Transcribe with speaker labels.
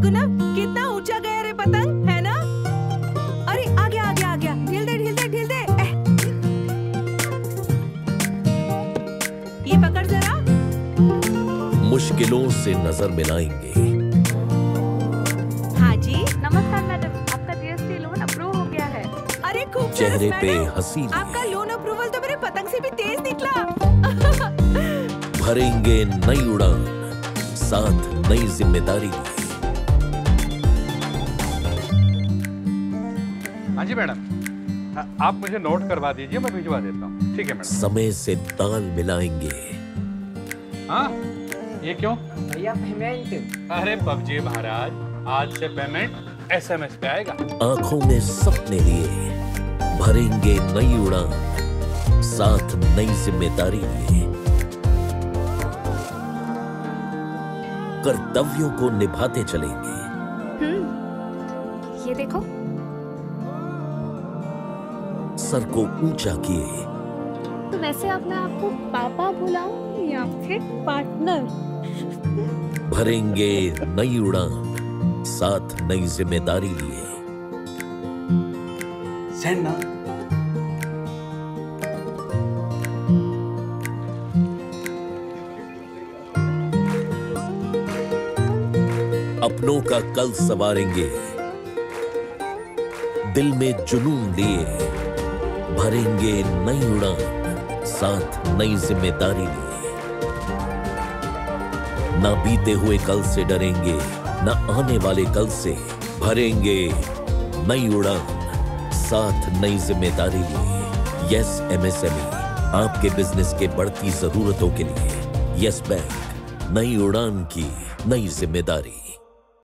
Speaker 1: देखो ना कितना ऊँचा गया रे पतंग है ना? अरे आ गया आ गया आ गया। ढील दे ढील दे ढील दे। ये पकड़ जरा।
Speaker 2: मुश्किलों से नज़र मिलाएँगे।
Speaker 1: हाँ जी।
Speaker 3: नमस्कार मैडम। आपका जीएसटी लोन अप्रूव हो गया है।
Speaker 1: अरे खूब
Speaker 2: चेहरे पे हँसी
Speaker 1: आपका लोन अप्रूवल तो मेरे पतंग से भी तेज निकला।
Speaker 2: भरेंगे नई उड़ान साथ नई ज़िम्मेदारी
Speaker 4: हाँ जी मैडम। हाँ, आप मुझे नोट करवा दीजिए मैं भिजवा देता हूँ। ठीक है मैडम।
Speaker 2: समय से ताल मिलाएँगे।
Speaker 4: हाँ? ये क्यों?
Speaker 5: भैया पेमेंट
Speaker 4: अरे पबजी महाराज आज से पेमेंट एसएमएस पे आएगा।
Speaker 2: आँखों में सपने लिए भरेंगे नई उड़ान साथ नई ज़िम्मेदारी लिए। कर्तव्यों को निभाते चलेंगे।
Speaker 3: ये देखो
Speaker 2: सर को ऊँचा किए।
Speaker 3: तो वैसे अब मैं आपको पापा बुलाऊं या फिर पार्टनर?
Speaker 2: भरेंगे नई उड़ान साथ नई ज़िम्मेदारी लिए।
Speaker 5: सेंड ना।
Speaker 2: अपनों का कल सवारेंगे। दिल में जुनून लिए। भरेंगे नई उड़ान, साथ नई ज़िम्मेदारी लिए। ना बीते हुए कल से डरेंगे, ना आने वाले कल से भरेंगे नई उड़ान, साथ नई ज़िम्मेदारी लिए। यस एमएसएमई आपके बिज़नेस के बढ़ती जरूरतों के लिए। यस बैंक नई उड़ान की नई ज़िम्मेदारी।